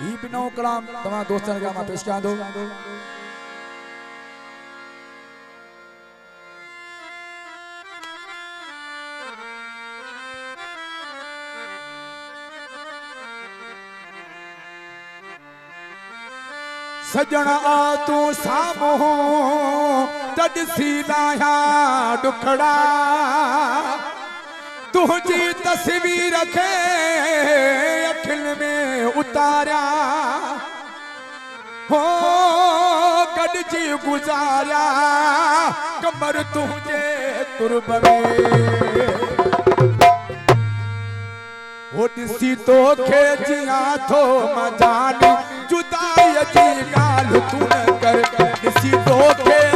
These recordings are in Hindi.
ही बिनो कलाम तमाम दोस्तनि खे माँ पेश कयां थो सजण आ तूं साम्हूं त ॾिसी आहियाँ ॾुखड़ा। तुंहिंजी तस्वीर खे महफिल में उतारा। हो गॾिजी गुज़ारिया कमर तुंहिंजे कुर्ब में हो ॾिसी तोखे जीअं मजानी। जुदाई जी ॻाल्हि तूं न कर ॾिसी तोखे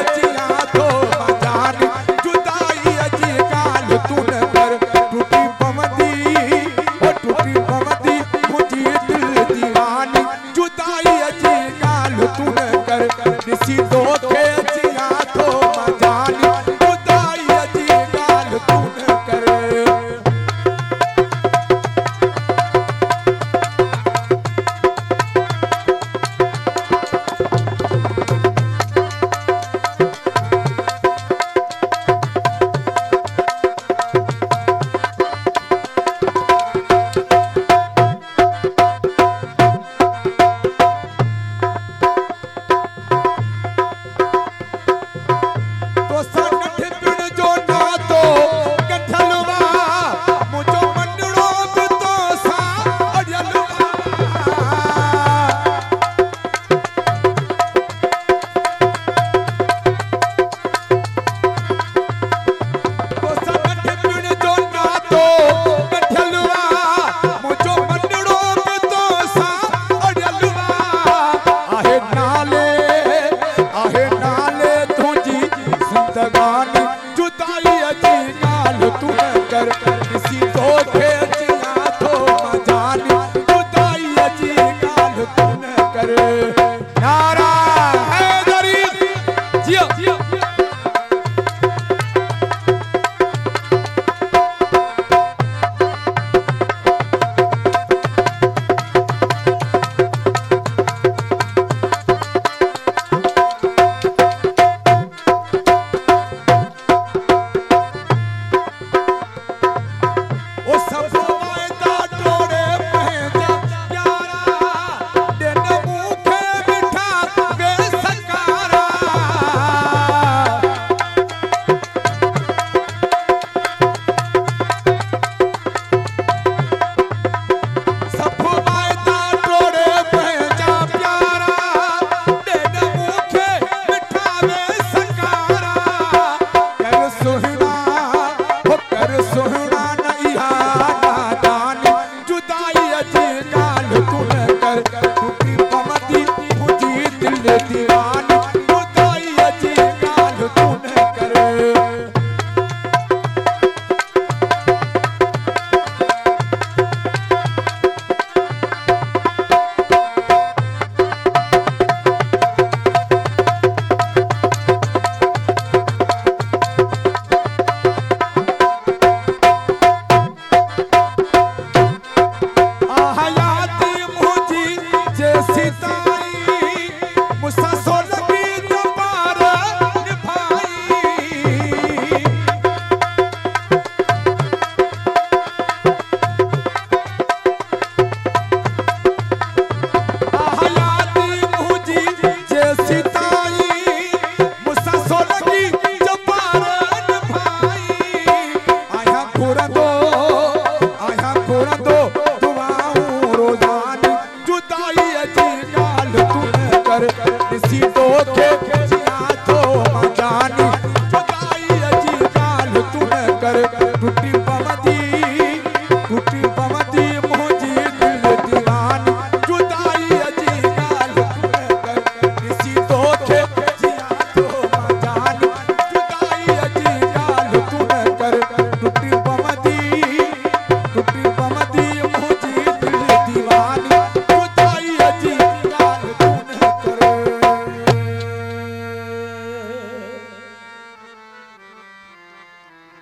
करे बदगानी जुताई अजी नाल तू कर कर किसी को के